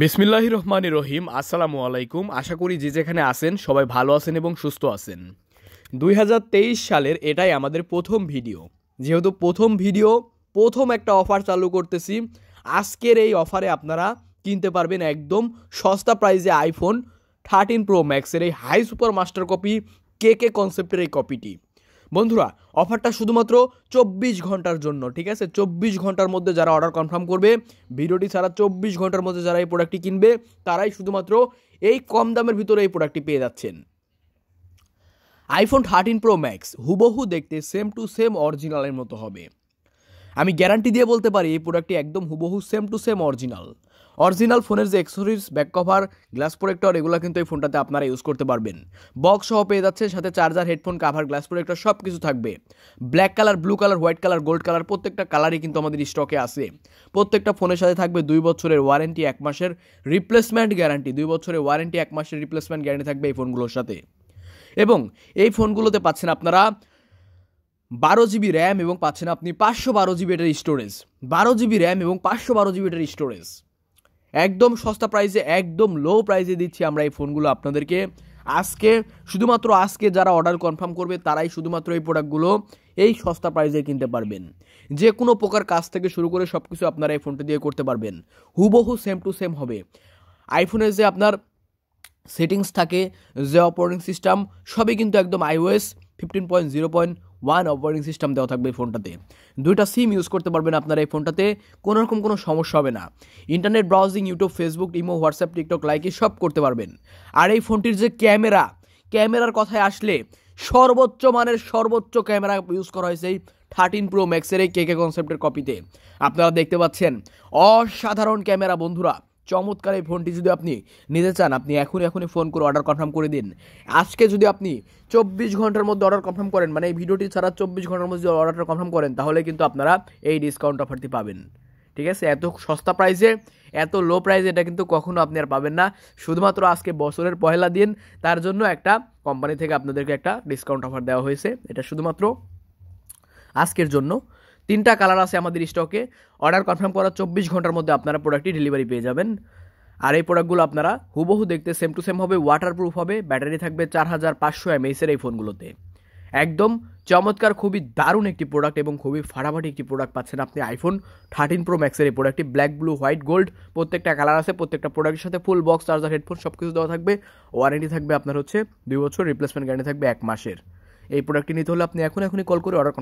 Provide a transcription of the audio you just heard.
বিসমিল্লাহ রহমান রহিম, আসসালামু আলাইকুম। আশা করি যে যেখানে আছেন সবাই ভালো আছেন এবং সুস্থ আছেন। দুই হাজার তেইশ সালের এটাই আমাদের প্রথম ভিডিও। যেহেতু প্রথম ভিডিও, প্রথম একটা অফার চালু করতেছি। আজকের এই অফারে আপনারা কিনতে পারবেন একদম সস্তা প্রাইজে আইফোন থার্টিন প্রো ম্যাক্সের এই হাই সুপার মাস্টার কপি কে কে কনসেপ্টের এই কপিটি বন্ধুরা, অফারটা শুধুমাত্র চব্বিশ ঘণ্টার জন্য, ঠিক আছে? চব্বিশ ঘণ্টার মধ্যে যারা অর্ডার কনফার্ম করবে, ভিডিওটি ছাড়া চব্বিশ ঘণ্টার মধ্যে যারা এই প্রোডাক্টটি কিনবে, তারাই শুধুমাত্র এই কম দামের ভিতরে এই প্রোডাক্টটি পেয়ে যাচ্ছেন। আইফোন থার্টিন প্রো ম্যাক্স হুবহু দেখতে সেম টু সেম অরিজিনালের মতো হবে। আমি গ্যারান্টি দিয়ে বলতে পারি এই প্রোডাক্টটি একদম হুবহু same to same original original ফোনের যে accessories back cover glass protector এগুলো কিন্তু এই ফোনটাতে আপনারা ইউজ করতে পারবেন। বক্স সহ পেয়ে যাচ্ছে সাথে charger headphone cover glass protector সব কিছু থাকবে। Black colour blue colour white colour gold colour প্রত্যেকটা কালারই কিন্তু আমাদের স্টকে আছে। প্রত্যেকটা ফোনের সাথে থাকবে দুই বছরের ওয়ারেন্টি এক মাসের রিপ্লেসমেন্ট গ্যারান্টি দুই বছরের ওয়ারেন্টি এক মাসের রিপ্লেসমেন্ট গ্যারান্টি থাকবে এই ফোনগুলোর সাথে। এবং এই ফোনগুলোতে পাচ্ছেন আপনারা বারো জিবি র্যাম এবং পাচ্ছেন আপনি পাঁচশো বারো জিবি এটার স্টোরেজ বারো জিবি র্যাম এবং পাঁচশো বারো জিবি এটার স্টোরেজ একদম সস্তা প্রাইসে একদম লো প্রাইসে দিচ্ছি আমরা এই ফোনগুলো আপনাদেরকে। আজকে, শুধুমাত্র আজকে যারা অর্ডার কনফার্ম করবে, তারাই শুধুমাত্র এই প্রোডাক্টগুলো এই সস্তা প্রাইসে কিনতে পারবেন। যে কোনো প্রকার কাজ থেকে শুরু করে সব কিছু আপনারা এই ফোনটা দিয়ে করতে পারবেন। হুবহু সেম টু সেম হবে। আইফোনের যে আপনার সেটিংস থাকে, যে অপারেটিং সিস্টেম সবই কিন্তু একদম iOS fifteen point zero point one operating system দেওয়া থাকবে এই ফোনটাতে। দুইটা সিম ইউজ করতে পারবেন আপনারা এই ফোনটাতে, কোনো রকম কোনো সমস্যা হবে না। Internet browsing YouTube Facebook imo WhatsApp TikTok লাইকে সব করতে পারবেন। আর এই ফোনটির যে ক্যামেরা, ক্যামেরার কথায় আসলে সর্বোচ্চ মানের সর্বোচ্চ ক্যামেরা ইউজ করা হয়েছে এই থার্টিন প্রো ম্যাক্সের এই কে কে কনসেপ্টের কপিতে আপনারা দেখতে পাচ্ছেন, অসাধারণ ক্যামেরা বন্ধুরা। চমৎকার এই ফোনটি যদি আপনি নিতে চান, আপনি এখন এখনই ফোন করে অর্ডার কনফার্ম করে দিন। আজকে যদি আপনি চব্বিশ ঘণ্টার মধ্যে অর্ডার কনফার্ম করেন মানে এই ভিডিওটি ছাড়া চব্বিশ ঘণ্টার মধ্যে যদি অর্ডারটা কনফার্ম করেন, তাহলে কিন্তু আপনারা এই ডিসকাউন্ট অফারটি পাবেন। ঠিক আছে? এত সস্তা প্রাইসে এত লো প্রাইসে এটা কিন্তু কখনো আপনি আর পাবেন না। শুধুমাত্র আজকে বছরের পহেলা দিন, তার জন্য একটা কোম্পানি থেকে আপনাদেরকে একটা ডিসকাউন্ট অফার দেওয়া হয়েছে। এটা শুধুমাত্র আজকের জন্য। তিনটা কালার আছে আমাদের স্টকে অর্ডার কনফার্ম করার চব্বিশ ঘণ্টার মধ্যে আপনারা প্রোডাক্টটি ডেলিভারি পেয়ে যাবেন। আর এই প্রোডাক্টগুলো আপনারা হুবহু দেখতে সেম টু সেম হবে ওয়াটার প্রুফ হবে ব্যাটারি থাকবে চার হাজার পাঁচশো এমএসের এই ফোনগুলোতে। একদম চমৎকার, খুবই দারুণ একটি প্রোডাক্ট এবং খুবই ফাটাফাটি একটি প্রোডাক্ট পাচ্ছেন আপনি আইফোন থার্টিন প্রো ম্যাক্সের এই প্রোডাক্টটি ব্ল্যাক ব্লু হোয়াইট গোল্ড প্রত্যেকটা কালার আছে, প্রত্যেকটা প্রোডাক্টের সাথে ফুল বক্স চার্জার হেডফোন সব কিছু দেওয়া থাকবে। ওয়ারেন্টি থাকবে আপনার হচ্ছে দুই বছর রিপ্লেসমেন্ট গ্যারান্টি থাকবে এক মাসের। এই প্রোডাক্টটি নিতে হলে আপনি এখন এখনই কল করে অর্ডার